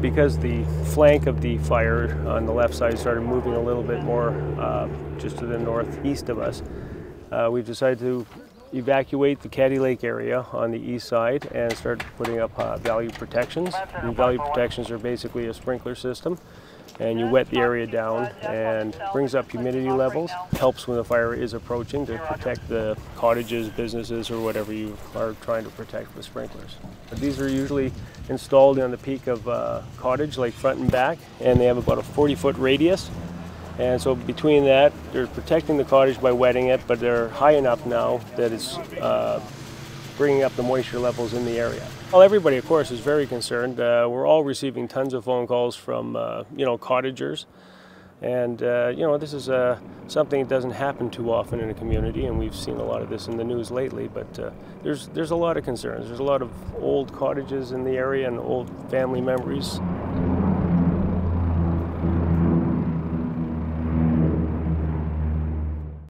because the flank of the fire on the left side started moving a little bit more uh, just to the northeast of us, uh, we've decided to evacuate the Caddy Lake area on the east side and start putting up uh, value protections. And value protections are basically a sprinkler system and you wet the area down and brings up humidity levels, helps when the fire is approaching to protect the cottages, businesses, or whatever you are trying to protect with sprinklers. These are usually installed on the peak of a cottage, like front and back, and they have about a 40 foot radius. And so between that, they're protecting the cottage by wetting it, but they're high enough now that it's uh, bringing up the moisture levels in the area. Well, everybody, of course, is very concerned. Uh, we're all receiving tons of phone calls from, uh, you know, cottagers. And, uh, you know, this is uh, something that doesn't happen too often in a community, and we've seen a lot of this in the news lately. But uh, there's, there's a lot of concerns. There's a lot of old cottages in the area and old family memories.